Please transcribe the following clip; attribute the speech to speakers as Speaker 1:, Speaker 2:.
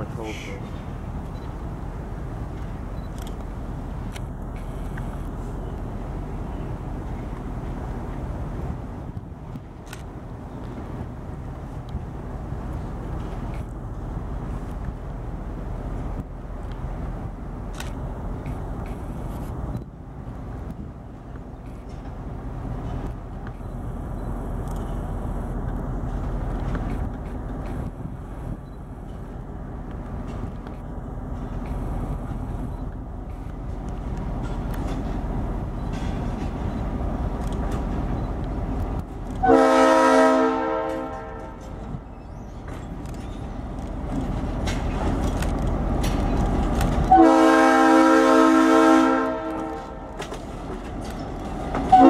Speaker 1: my telephone. Bye.